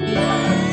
Yeah.